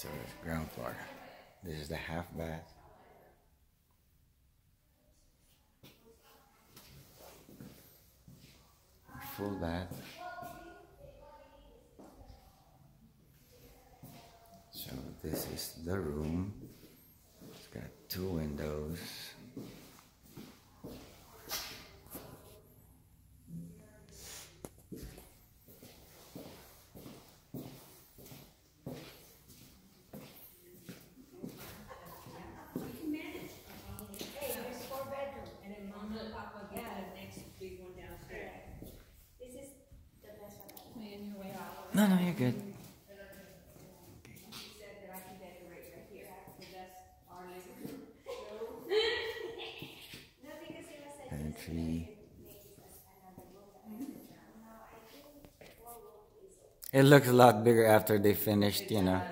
So it's ground floor. This is the half bath. Full bath. So this is the room. It's got two windows. Hey, there's four bedroom, and then mom and papa get the next big one downstairs. This is the best one. Man, your way out. No, no, you're good. She said that I can decorate right here, because that's our living room. No, because it was like Pantry. make it as another room. No, Think four room is It looks a lot bigger after they finished, you know.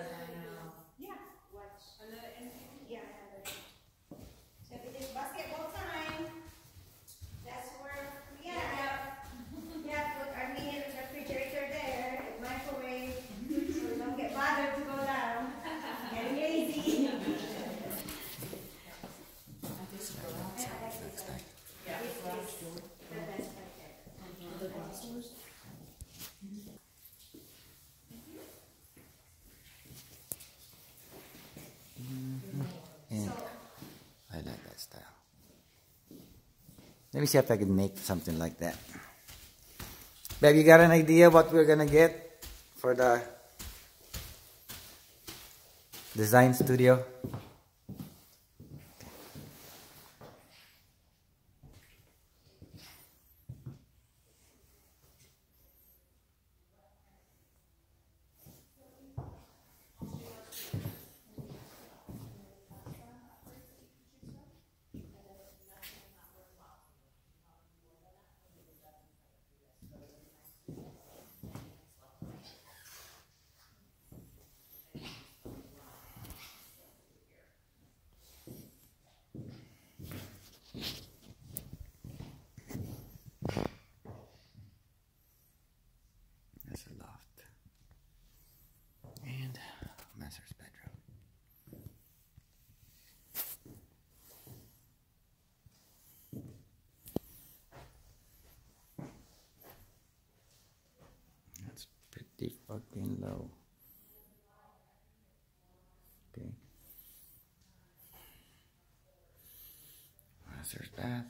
Style. Let me see if I can make something like that. Babe, you got an idea what we're gonna get for the design studio? That's a loft. And master's bedroom. That's pretty fucking low. Okay. Master's bath.